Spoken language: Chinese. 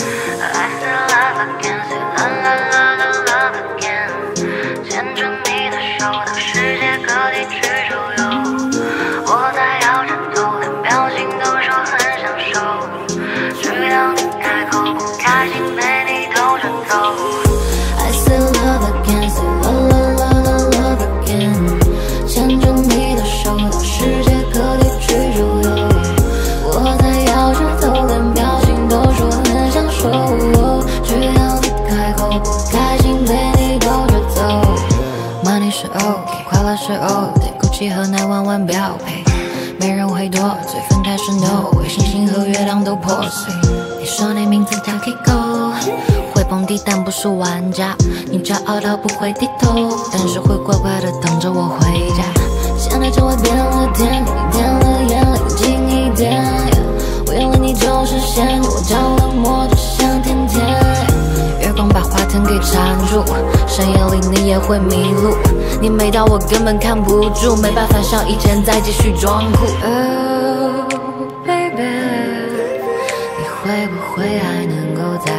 I still love again. Money 是 OK，快乐是 OK，哭泣和奈万万标配，没人会多嘴，分开是 No way，星星和月亮都破碎。你说你名字叫 Kiko，会蹦迪但不是玩家，你骄傲到不会低头，但是会乖乖的等着我回家。现在周围变了点，你点了眼泪近一点，为了你就是仙，我缠住，深夜里你也会迷路，你美到我根本看不住，没办法像以前再继续装酷。Oh baby，你会不会还能够再